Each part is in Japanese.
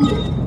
you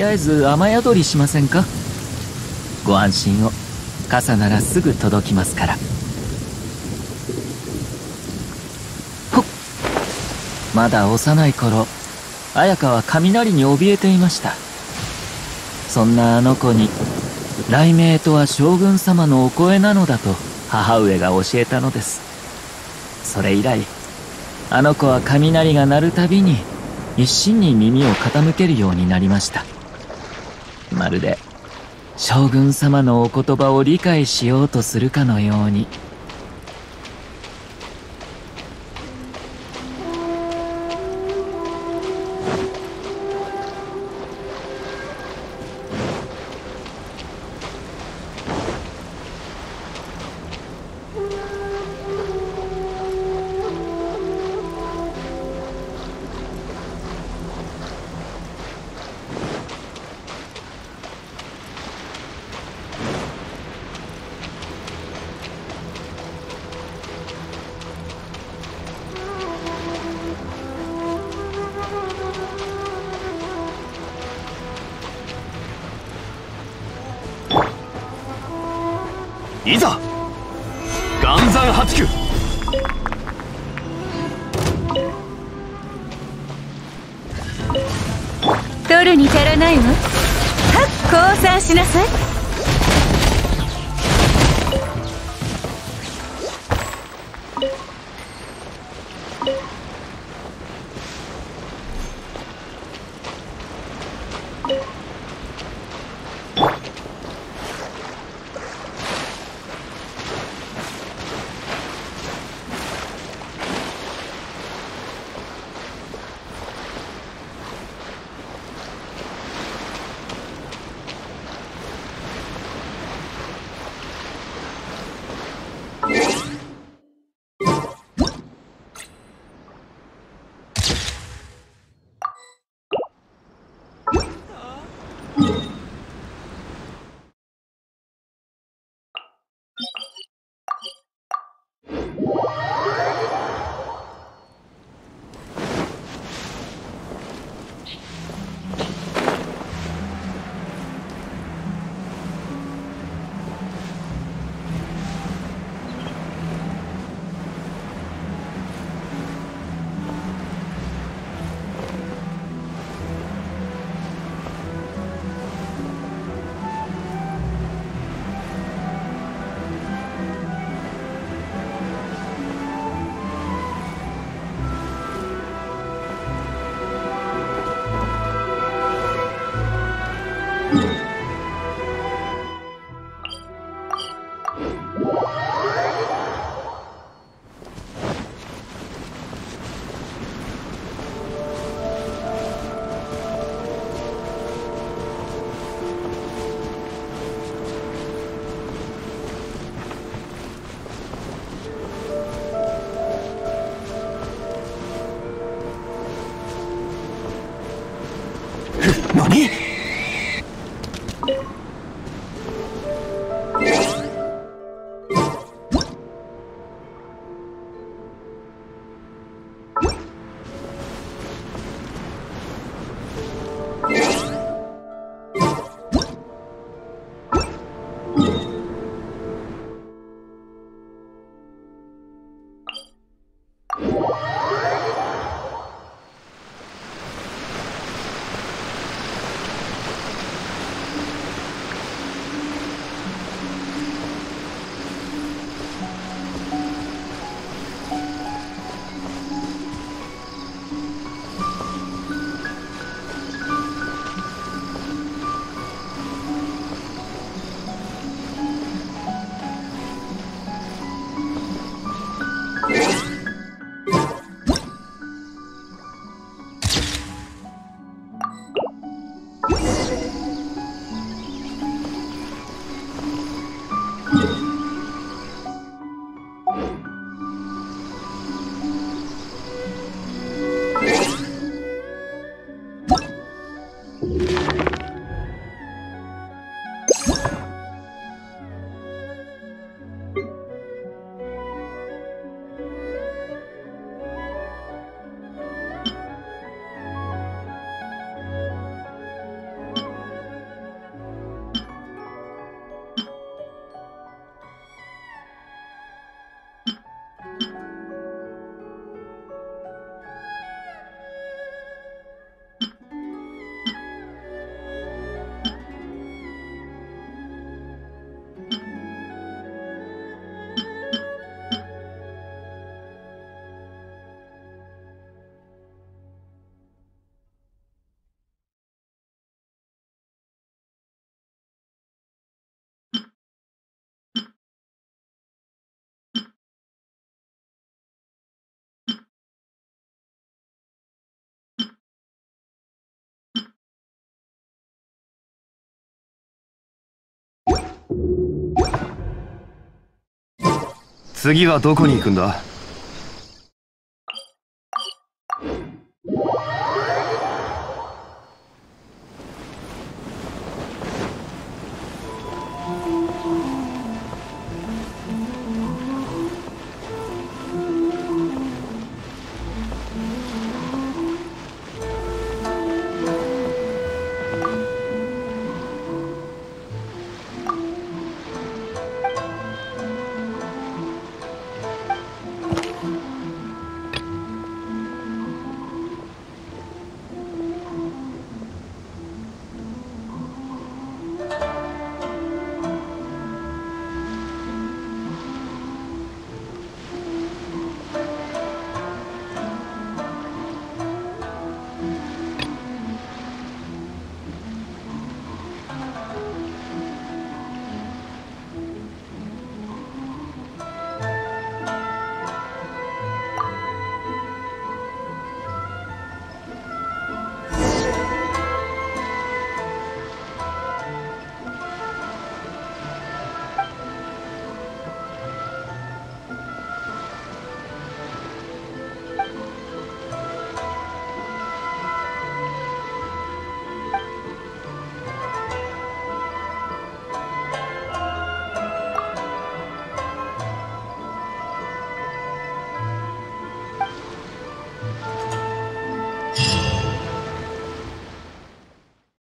りあえず雨宿りしませんか？ご安心を。傘ならすぐ届きますから。ほっ。まだ幼い頃綾香は雷に怯えていました。そんなあの子に雷鳴とは将軍様のお声なのだと母上が教えたのです。それ以来あの子は雷が鳴るたびに一心に耳を傾けるようになりました。まるで将軍様のお言葉を理解しようとするかのように。いざ岩山八九。取るに足らないわはっ降参しなさい。你次はどこに行くんだ？